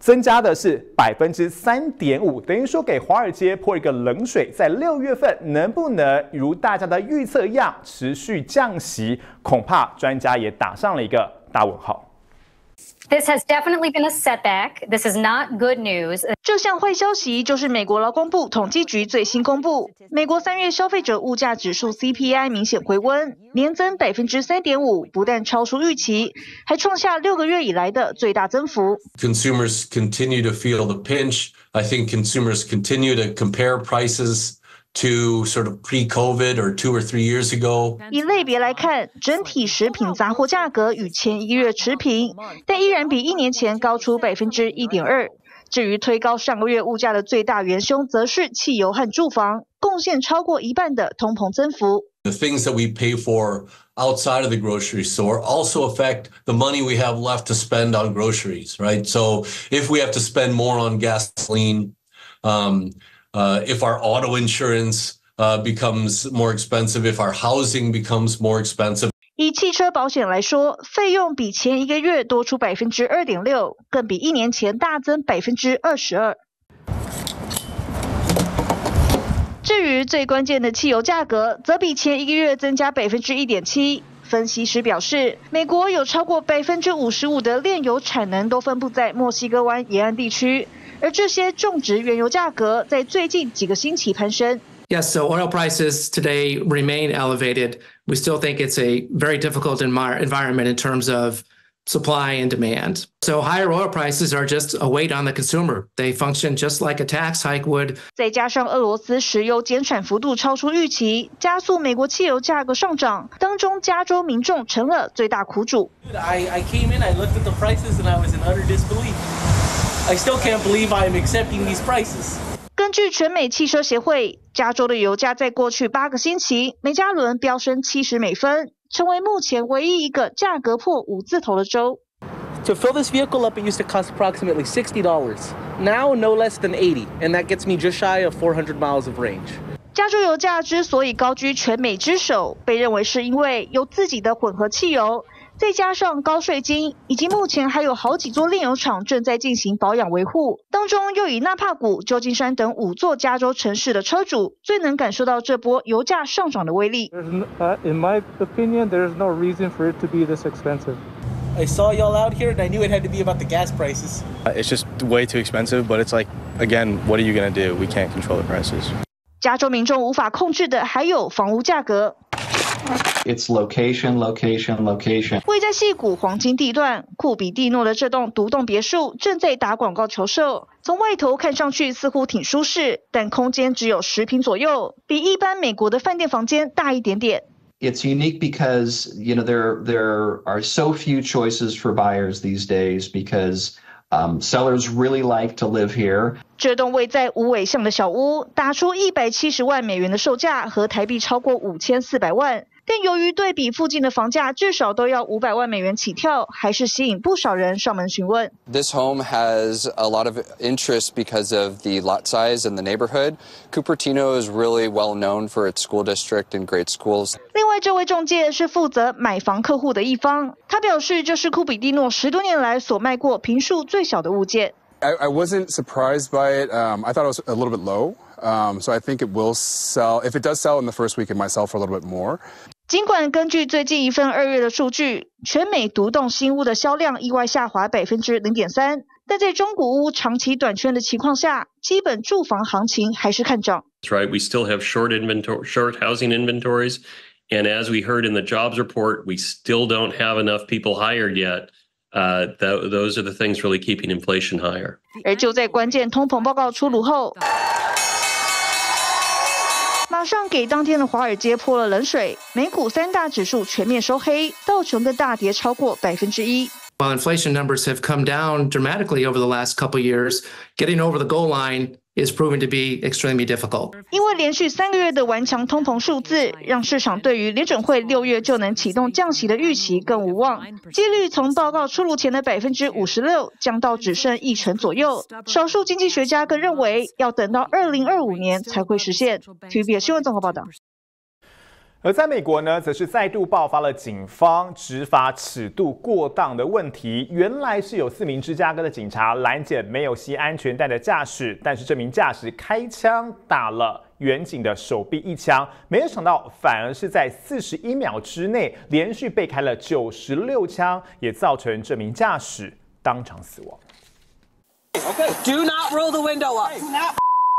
增加的是百分之三点五，等于说给华尔街泼一个冷水。在六月份能不能如大家的预测一样持续降息，恐怕专家也打上了一个大问号。This has definitely been a setback. This is not good news. 这项坏消息就是美国劳工部统计局最新公布，美国三月消费者物价指数 CPI 明显回温，年增百分之三点五，不但超出预期，还创下六个月以来的最大增幅。Consumers continue to feel the pinch. I think consumers continue to compare prices. to sort of pre-COVID or two or three years ago. 以类别来看，整体食品杂货价格与前一个月持平，但依然比一年前高出百分之一点二。至于推高上个月物价的最大元凶，则是汽油和住房，贡献超过一半的通膨增幅。The things that we pay for outside of the grocery store also affect the money we have left to spend on groceries, right? So if we have to spend more on gasoline, um, if our auto insurance uh, becomes more expensive, if our housing becomes more expensive. 以汽车保险来说，费用比前一个月多出百分之二点六，更比一年前大增百分之二十二。至于最关键的汽油价格，则比前一个月增加百分之一点七。分析师表示，美国有超过百分之五十五的炼油产能都分布在墨西哥湾沿岸地区。而这些种植原油价格在最近几个星期攀升。Yes, so oil prices today remain elevated. We still think it's a very difficult environment in terms of supply and demand. So higher oil prices are just a weight on the consumer. They function just like a tax hike would. 再加上俄罗斯石油减产幅度超出预期，加速美国汽油价格上涨，当中加州民众成了最大苦主。I I came in, I looked at the prices, and I was in utter disbelief. I still can't believe I am accepting these prices. 根据全美汽车协会，加州的油价在过去八个星期每加仑飙升七十美分，成为目前唯一一个价格破五字头的州。To fill this vehicle up, it used to cost approximately sixty dollars. Now, no less than eighty, and that gets me just shy of four hundred miles of range. 加州油价之所以高居全美之首，被认为是因为有自己的混合汽油。 再加上高税金，以及目前还有好几座炼油厂正在进行保养维护，当中又以纳帕谷、旧金山等五座加州城市的车主最能感受到这波油价上涨的威力。In my opinion, there is no reason for it to be this expensive. I saw y'all out here, and I knew it had to be about the gas prices. It's just way too expensive, but it's like, again, what are you gonna do? We can't control the prices. 加州民众无法控制的还有房屋价格。It's location, location, location。位在戏谷黄金地段，库比蒂诺的这栋独栋别墅正在打广告求售。从外头看上去似乎挺舒适，但空间只有十平左右，比一般美国的饭店房间大一点点。It's unique because you know there there are so few choices for buyers these days because um, sellers really like to live here. 这栋位在五尾巷的小屋，打出一百七十万美元的售价，和台币超过五千四百万。但由于对比附近的房价至少都要五百万美元起跳，还是吸引不少人上门询问。This home has a lot of interest because of the lot size and the neighborhood. Cupertino is really well known for its school district and great schools. 另外，这位中介是负责买房客户的一方，他表示这是库比蒂诺十多年来所卖过平数最小的物件。I, I wasn't surprised by it. Um, I thought it was a little bit low. Um, so I think it will sell. If it does sell in the first week, it might sell for a little bit more. 尽管根据最近一份二月的数据，全美独栋新屋的销量意外下滑百分之零点三，但在中古屋长期短缺的情况下，基本住房行情还是看涨。That's right. We still have short inventory, short housing inventories, and as we heard in the jobs report, we still don't have enough people hired yet. Uh, th those are the things really keeping inflation higher. 而就在关键通膨报告出炉后。 马上给当天的华尔街泼了冷水，美股三大指数全面收黑，道琼更大跌超过百分之一。While inflation numbers have come down dramatically over the last couple years, getting over the goal line is proven to be extremely difficult. 因为连续三个月的顽强通膨数字，让市场对于联准会六月就能启动降息的预期更无望，几率从报告出炉前的百分之五十六降到只剩一成左右。少数经济学家更认为，要等到二零二五年才会实现。TVB 新闻综合报道。而在美国呢，则是再度爆发了警方执法尺度过当的问题。原来是有四名芝加哥的警察拦截没有系安全带的驾驶，但是这名驾驶开枪打了远警的手臂一枪，没有想到反而是在四十一秒之内连续被开了九十六枪，也造成这名驾驶当场死亡。Okay, do not roll the window up.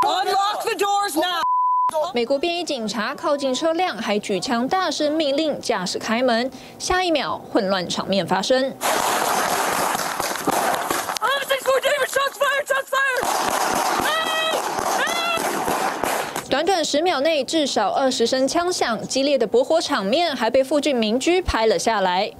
Unlock the doors now. 美国便衣警察靠近车辆，还举枪大声命令驾驶开门。下一秒，混乱场面发生。短短十秒内，至少二十声枪响，激烈的搏火场面还被附近民居拍了下来。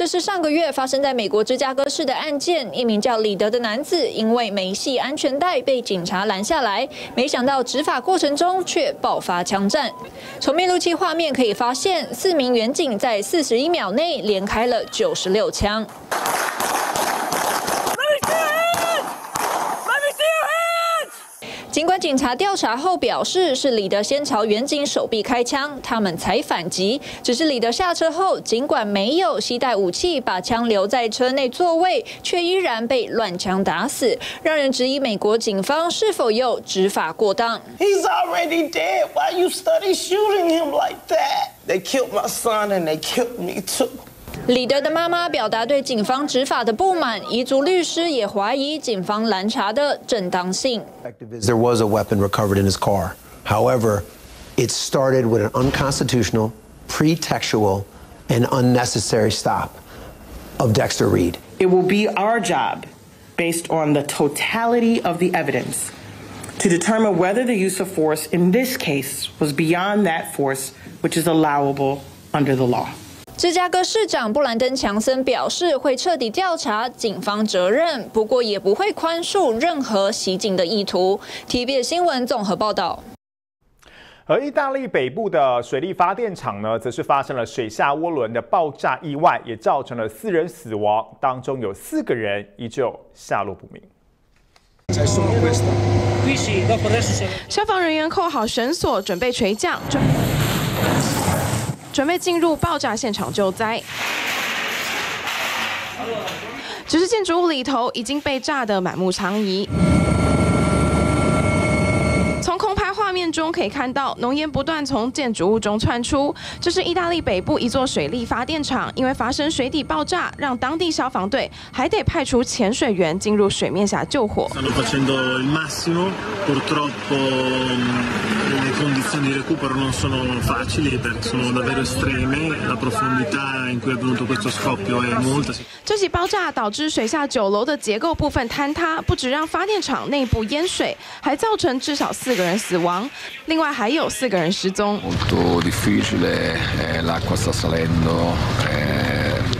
这是上个月发生在美国芝加哥市的案件。一名叫李德的男子因为没系安全带被警察拦下来，没想到执法过程中却爆发枪战。从面录器画面可以发现，四名远警在四十一秒内连开了九十六枪。尽管警察调查后表示是李德先朝远警手臂开枪，他们才反击。只是李德下车后，尽管没有携带武器，把枪留在车内座位，却依然被乱枪打死，让人质疑美国警方是否有执法过当。He's already dead. Why you study shooting him like that? They killed my son and they killed me too. 李德的妈妈表达对警方执法的不满，彝族律师也怀疑警方拦查的正当性。There was a weapon recovered in his car. However, it started with an unconstitutional, pretextual, and unnecessary stop of Dexter Reed. It will be our job, based on the totality of the evidence, to determine whether the use of force in this case was beyond that force which is allowable under the law. 芝加哥市长布兰登·强森表示，会彻底调查警方责任，不过也不会宽恕任何袭警的意图。TVB 新闻综合报道。而意大利北部的水力发电厂呢，则是发生了水下涡轮的爆炸意外，也造成了四人死亡，当中有四个人依旧下落不明。消防人员扣好绳索，准备垂降。准备进入爆炸现场救灾，只是建筑物里头已经被炸得满目疮痍。从空拍画面中可以看到，浓烟不断从建筑物中窜出。这是意大利北部一座水力发电厂，因为发生水底爆炸，让当地消防队还得派出潜水员进入水面下救火。le condizioni di recupero non sono facili perché sono davvero estreme, la profondità in cui è avvenuto questo scoppio è molta. 这起爆炸导致水下九楼的结构部分坍塌，不止让发电厂内部淹水，还造成至少四个人死亡，另外还有四个人失踪。Molto difficile, l'acqua sta salendo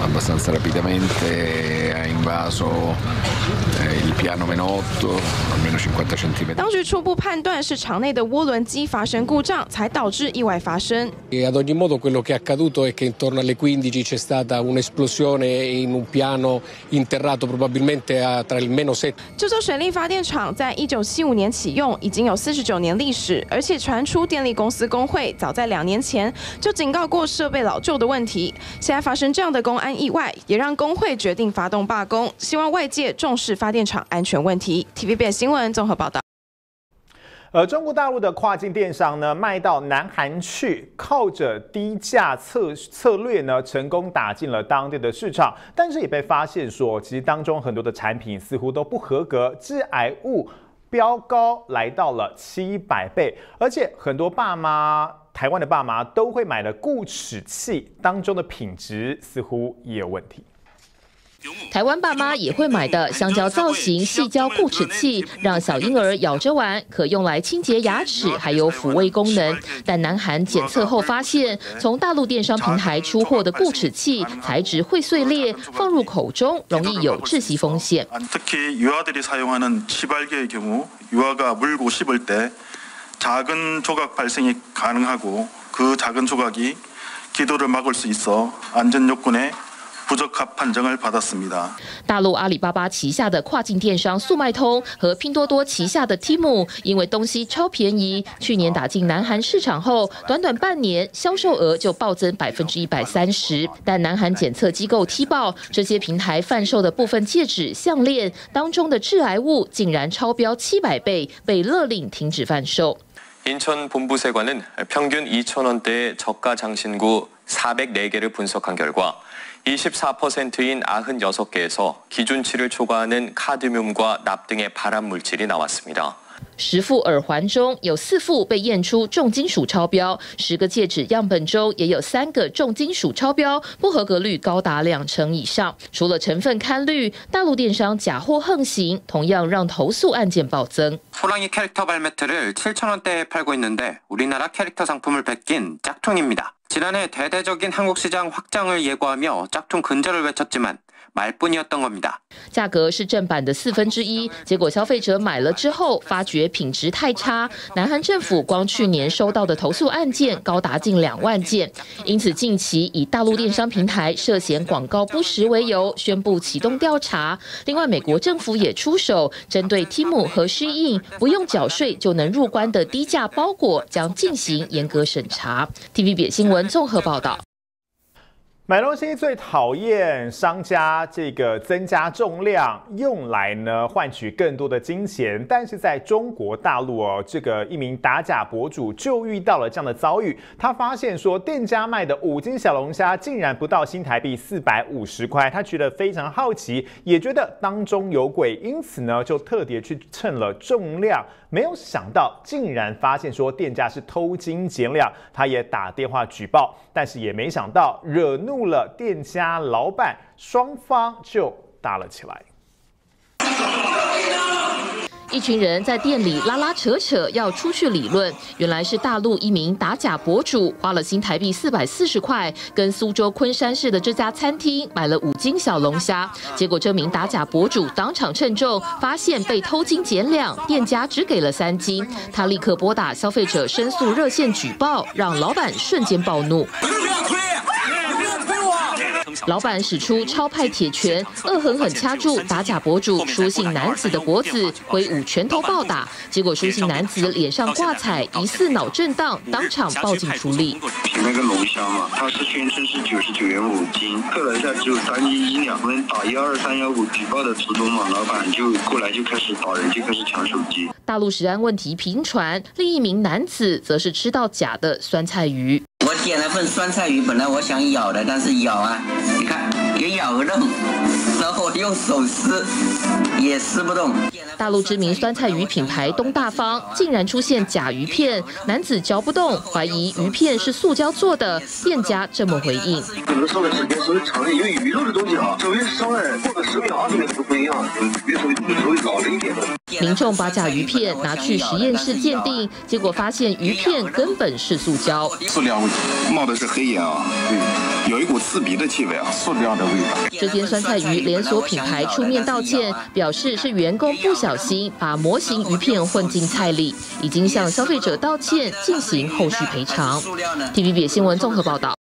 abbastanza rapidamente, ha invaso il piano meno 8, almeno 50 cm. 当局初步判断是厂内的涡轮机发生故障，才导致意外发生。E ad ogni modo quello che è accaduto è che intorno alle 15 c'è stata un'esplosione in un piano interrato probabilmente a tra il meno 7. 这座水力发电厂在一九七五年启用，已经有四十九年历史，而且传出电力公司工会早在两年前就警告过设备老旧的问题。现在发生这样的公安意外，也让工会决定发动罢工，希望外界重视发电厂安全问题。TVB 新闻综合报道。而中国大陆的跨境电商呢，卖到南韩去，靠着低价策策略呢，成功打进了当地的市场。但是也被发现说，其实当中很多的产品似乎都不合格，致癌物飙高，来到了七百倍。而且很多爸妈，台湾的爸妈都会买的固齿器当中的品质似乎也有问题。 台湾爸妈也会买的香蕉造型细胶固齿器，让小婴儿咬着玩，可用来清洁牙齿，还有抚慰功能。但南韩检测后发现，从大陆电商平台出货的固齿器材质会碎裂，放入口中容易有窒息风险。 특히 유아들이 사용하는 치발기의 경우 유아가 물고 씹을 때 작은 조각 발생이 가능하고 그 작은 조각이 기도를 막을 수 있어 안전 요건에 부적합 판정을 받았습니다. 大陆阿里巴巴旗下的跨境电商速卖通和拼多多旗下的 Temu，因为东西超便宜，去年打进南韩市场后，短短半年销售额就暴增百分之一百三十。但南韩检测机构踢爆，这些平台贩售的部分戒指、项链当中的致癌物竟然超标七百倍，被勒令停止贩售。 인천 본부세관은 평균 2,000원대의 저가 장신구 404개를 분석한 결과 24%인 96개에서 기준치를 초과하는 카드뮴과 납 등의 발암 물질이 나왔습니다. 十副耳环中有四副被验出重金属超标，十个戒指样本中也有三个重金属超标，不合格率高达两成以上。除了成分堪虑，大陆电商假货横行，同样让投诉案件暴增。 호랑이 캐릭터 발매트를 7,000원대에 팔고 있는데 우리나라 캐릭터 상품을 베낀 짝퉁입니다. 지난해 대대적인 한국 시장 확장을 예고하며 짝퉁 근절을 외쳤지만 말뿐이었던 겁니다. 价格是正版的四分之一，结果消费者买了之后发觉品质太差。南韩政府光去年收到的投诉案件高达近两万件，因此近期以大陆电商平台涉嫌广告不实为由，宣布启动调查。另外，美国政府也出手，针对 Temu 和 Shein 不用缴税就能入关的低价包裹，将进行严格审查。TVB 新闻 综合报道。买东西最讨厌商家这个增加重量，用来呢换取更多的金钱。但是在中国大陆哦，这个一名打假博主就遇到了这样的遭遇。他发现说，店家卖的五斤小龙虾竟然不到新台币四百五十块，他觉得非常好奇，也觉得当中有鬼，因此呢就特别去称了重量。没有想到，竟然发现说店家是偷斤减两，他也打电话举报，但是也没想到惹怒了店家老板，双方就打了起来。一群人在店里拉拉扯扯，要出去理论。原来是大陆一名打假博主，花了新台币四百四十块，跟苏州昆山市的这家餐厅买了五斤小龙虾。结果这名打假博主当场称重，发现被偷斤减两，店家只给了三斤。他立刻拨打消费者申诉热线举报，让老板瞬间暴怒。老板使出超派铁拳，恶狠狠掐住打假博主书信男子的脖子，挥舞拳头暴打。结果书信男子脸上挂彩，疑似脑震荡，当场报警处理。那个龙虾嘛，他是宣称是九十九元五斤，测了一下只有三斤一两。分打幺二三幺五举报的途中嘛，老板就过来就开始打人，就开始抢手机。大陆食安问题频传，另一名男子则是吃到假的酸菜鱼。点了份酸菜鱼，本来我想咬的，但是咬啊，你看也咬不动，然后用手撕，也撕不动。大陆知名酸菜鱼品牌东大方竟然出现假鱼片，男子嚼不动，怀疑鱼片是塑胶做的，店家这么回应：可能烧的时间稍微长一点，因为鱼肉的东西啊，稍微烧了过个十秒、二十秒都不一样，鱼稍微稍微老了一点。民众把假鱼片拿去实验室鉴定，结果发现鱼片根本是塑胶。塑料，冒的是黑烟啊，对，有一股刺鼻的气味啊，塑料的味道。这间酸菜鱼连锁品牌出面道歉，表示是员工不小心把模型鱼片混进菜里，已经向消费者道歉，进行后续赔偿。TVB 新闻综合报道。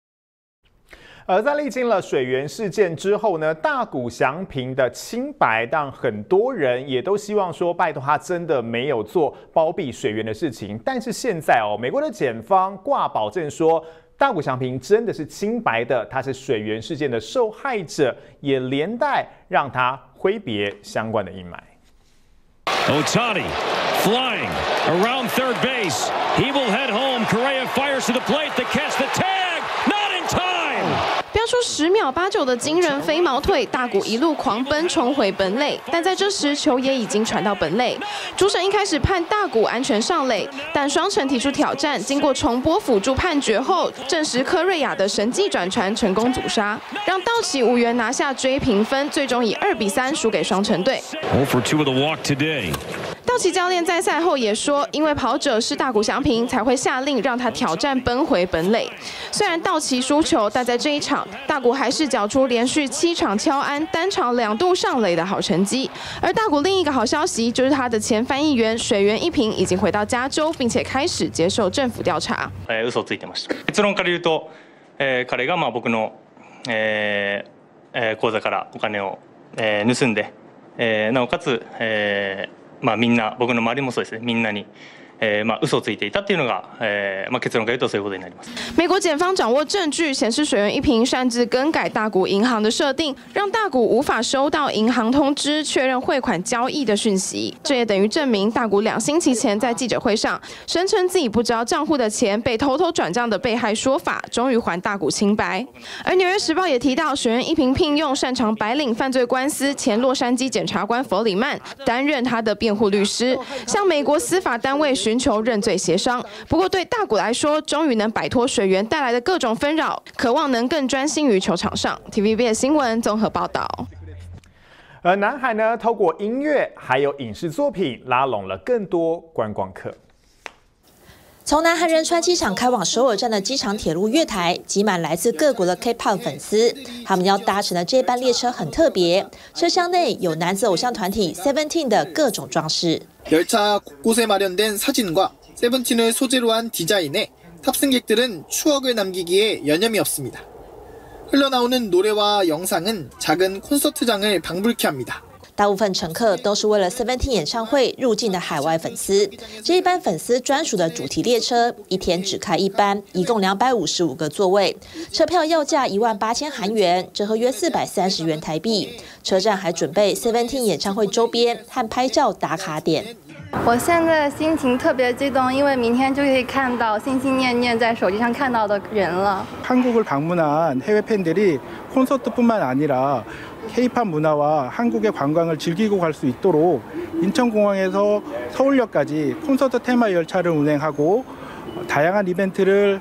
而在历经了水源事件之后呢，大谷祥平的清白，让很多人也都希望说，拜托他真的没有做包庇水源的事情。但是现在哦，美国的检方挂保证说，大谷翔平真的是清白的，他是水源事件的受害者，也连带让他挥别相关的阴霾。Otani flying around third base. He will head home. Correa fires to the plate. The catch, the tag, not in time. 标出十秒八九的惊人飞毛腿，大谷一路狂奔冲回本垒，但在这时球也已经传到本垒。主审一开始判大谷安全上垒，但双城提出挑战，经过重播辅助判决后，证实科瑞亚的神迹转传成功阻杀，让道奇无缘拿下追平分，最终以二比三输给双城队。道奇教练在赛后也说，因为跑者是大谷翔平，才会下令让他挑战奔回本垒。虽然道奇输球，但在这一场，大谷还是缴出连续七场敲安、单场两度上垒的好成绩。而大谷另一个好消息就是，他的前翻译员水原一平已经回到加州，并且开始接受政府调查。まあ、みんな僕の周りもそうですね。みんなに、えーまあ、嘘をついていたっていうのが、えーまあ、結論から言うとそういうことになります。美国检方掌握证据，显示水源一平擅自更改大谷银行的设定，让大谷无法收到银行通知确认汇款交易的讯息。这也等于证明大谷两星期前在记者会上声称自己不知道账户的钱被偷偷转账的被害说法，终于还大谷清白。而《纽约时报》也提到，水源一平聘用擅长白领犯罪官司前洛杉矶检察官弗里曼担任他的辩护律师，向美国司法单位 寻求认罪协商。不过对大谷来说，终于能摆脱水源带来的各种纷扰，渴望能更专心于球场上。TVB 新闻综合报道。而南海呢，透过音乐还有影视作品，拉拢了更多观光客。从南韩仁川机场开往首尔站的机场铁路月台，挤满来自各国的 K-pop 粉丝。他们要搭乘的这班列车很特别，车厢内有男子偶像团体 Seventeen 的各种装饰。 열차 곳곳에 마련된 사진과 세븐틴을 소재로 한 디자인에 탑승객들은 추억을 남기기에 여념이 없습니다. 흘러나오는 노래와 영상은 작은 콘서트장을 방불케 합니다. 大部分乘客都是为了 Seventeen 演唱会入境的海外粉丝。这一班粉丝专属的主题列车，一天只开一班，一共两百五十五个座位，车票要价一万八千韩元，折合约四百三十元台币。车站还准备 Seventeen 演唱会周边和拍照打卡点。我现在心情特别激动，因为明天就可以看到心心念念在手机上看到的人了。 한국을 방문한 해외 팬들이 콘서트뿐만 아니라 K-팝 문화와 한국의 관광을 즐기고 갈 수 있도록 인천공항에서 서울역까지 콘서트 테마 열차를 운행하고 다양한 이벤트를.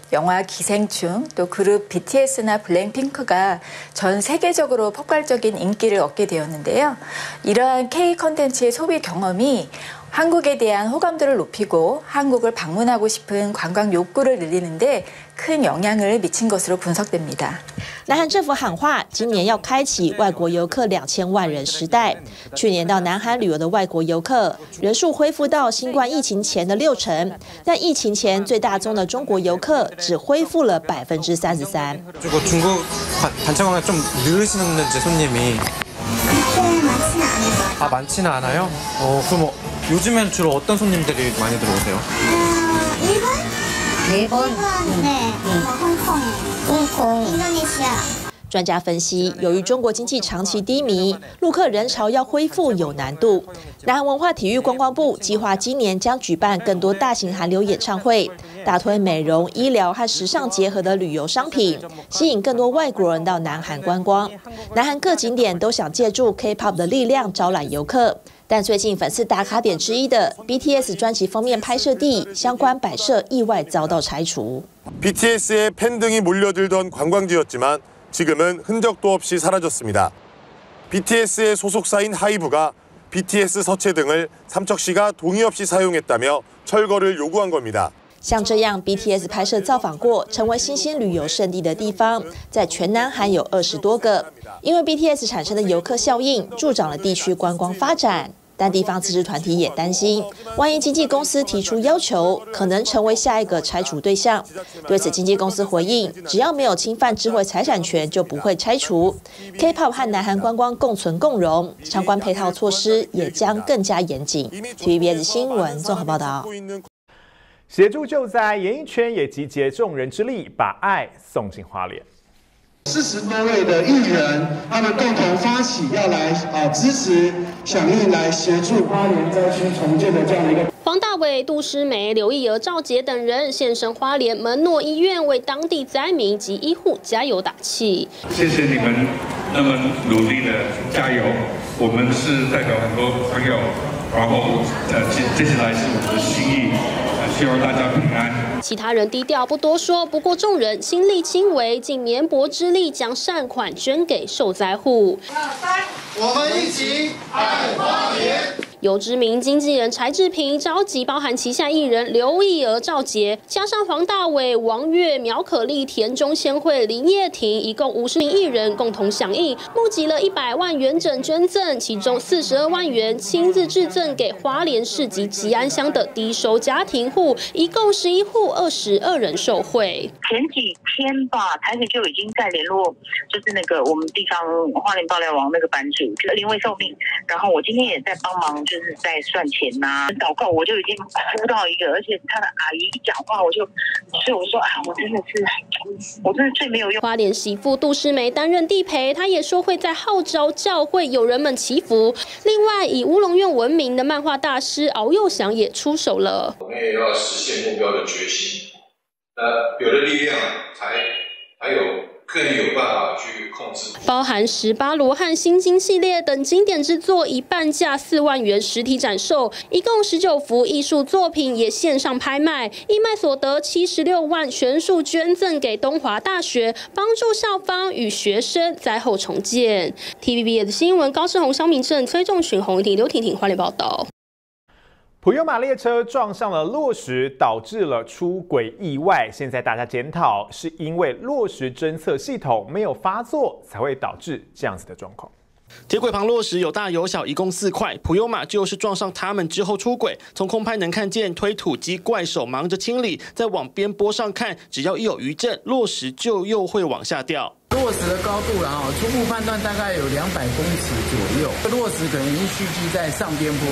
영화 기생충, 또 그룹 BTS나 블랙핑크가 전 세계적으로 폭발적인 인기를 얻게 되었는데요. 이러한 K 콘텐츠의 소비 경험이 한국에 대한 호감도를 높이고 한국을 방문하고 싶은 관광 욕구를 늘리는데 큰 영향을 미친 것으로 분석됩니다. 南韩政府喊话，今年要开启外国游客两千万人时代。去年到南韩旅游的外国游客人数恢复到新冠疫情前的六成，但疫情前最大宗的中国游客只恢复了百分之三十三。 그리고 중국 관- 단체관광 좀 늘으시는지 손님이 아 많지는 않아요? 어 그럼 뭐 요즘엔 주로 어떤 손님들이 많이 들어오세요? 일본, 네, 홍콩, 홍콩, 인도네시아. 专家分析，由于中国经济长期低迷，陆客人潮要恢复有难度。南韩文化体育观光部计划今年将举办更多大型韩流演唱会，大推美容、医疗和时尚结合的旅游商品，吸引更多外国人到南韩观光。南韩各景点都想借助 K-pop 的力量招揽游客。 但最近粉丝打卡点之一的 BTS 专辑封面拍摄地相关摆设意外遭到拆除。 BTS의 팬등이 몰려들던 관광지였지만 지금은 흔적도 없이 사라졌습니다. BTS의 소속사인 하이브가 BTS 서체 등을 삼척시가 동의 없이 사용했다며 철거를 요구한 겁니다. 像这样 BTS 拍摄造访过、成为新兴旅游胜地的地方，在全南韩有二十多个。因为 BTS 产生的游客效应，助长了地区观光发展。 但地方自治团体也担心，万一经纪公司提出要求，可能成为下一个拆除对象。对此，经纪公司回应，只要没有侵犯智慧财产权，就不会拆除。K-pop 和南韩观光共存共荣，相关配套措施也将更加严谨。TVBS 新闻综合报道。协助救灾，演艺圈也集结众人之力，把爱送进花莲。四十多位的艺人，他们共同发起要来啊支持、响应来协助花莲灾区重建的这样的一个。黄大炜、杜诗梅、刘义儿、赵杰等人现身花莲门诺医院，为当地灾民及医护加油打气。谢谢你们那么努力的加油，我们是代表很多朋友，然后呃接接下来是我们的心意。希望大家平安。其他人低调不多说，不过众人亲力亲为，尽绵薄之力将善款捐给受灾户。三，我们一起爱花莲。由知名经纪人柴智屏召集，包含旗下艺人刘奕儿、赵杰，加上黄大炜、王悦、苗可丽、田中千惠、林叶婷，一共五十名艺人共同响应，募集了一百万元整捐赠，其中四十二万元亲自致赠给花莲市及吉安乡的低收家庭户，一共十一户二十二人受惠。前几天吧，台北就已经在联络，就是那个我们地方花莲爆料王那个版主临危受命，然后我今天也在帮忙。就是在算钱呐，祷告我就已经哭到一个，而且他的阿姨一讲话我就，所以我说啊，我真的是，我真的最没有用。花莲媳妇杜诗梅担任地陪，她也说会在号召教会友人们祈福。另外，以乌龙院闻名的漫画大师敖幼祥也出手了。我们也要实现目标的决心，呃，有了力量才还有。更有办法去控制。包含十八罗汉心经系列等经典之作，以半价四万元实体展售，一共十九幅艺术作品也线上拍卖，义卖所得七十六万全数捐赠给东华大学，帮助校方与学生灾后重建。TVB 的新闻，高世宏、肖明正、崔仲群、洪一婷、刘婷婷，欢迎报道。普悠玛列车撞上了落石，导致了出轨意外。现在大家检讨，是因为落石侦测系统没有发作，才会导致这样子的状况。铁轨旁落石有大有小，一共四块。普悠玛就是撞上它们之后出轨。从空拍能看见推土机怪手忙着清理，再往边坡上看，只要一有余震，落石就又会往下掉。落石的高度然后初步判断大概有两百公尺左右。落石可能已经蓄积在上边坡。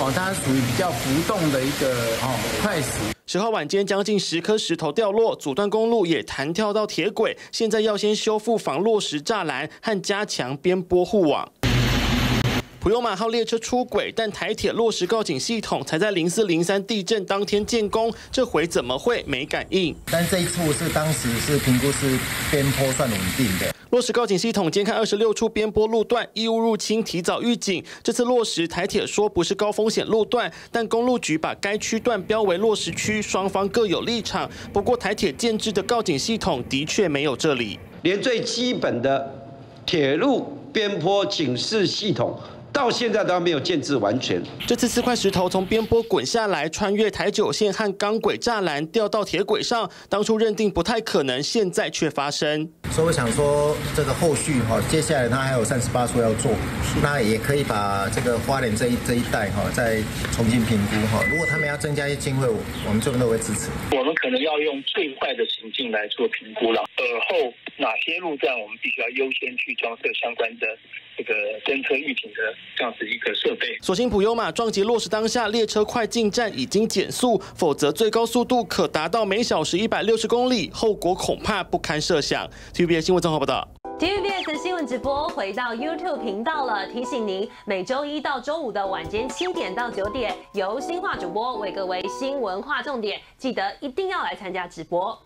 哦，它属于比较浮动的一个哦块石。十号晚间，将近十颗石头掉落，阻断公路也弹跳到铁轨。现在要先修复防落石栅栏和加强边坡护网。普悠玛号列车出轨，但台铁落实告警系统才在零四零三地震当天建工，这回怎么会没感应？但这一处是当时是评估是边坡算稳定的。落实告警系统监看二十六处边坡路段，异物入侵提早预警。这次落实，台铁说不是高风险路段，但公路局把该区段标为落实区，双方各有立场。不过台铁建制的告警系统的确没有这里，连最基本的铁路边坡警示系统。到现在都还没有建制完全。这次四块石头从边坡滚下来，穿越台九线和钢轨栅栏，掉到铁轨上。当初认定不太可能，现在却发生。所以我想说，这个后续哈，接下来他还有三十八处要做，那也可以把这个花莲这一这一带哈再重新评估哈。如果他们要增加一些经费，我们这边都会支持。我们可能要用最坏的情境来做评估了。尔后哪些路段我们必须要优先去装设相关的。这个侦测预警的这样子一个设备。所幸普悠玛撞击落实当下，列车快进站已经减速，否则最高速度可达到每小时一百六十公里，后果恐怕不堪设想。TVBS 新闻综合报道。TVBS 新闻直播回到 YouTube 频道了，提醒您每周一到周五的晚间七点到九点，由新化主播为各位新闻划重点，记得一定要来参加直播。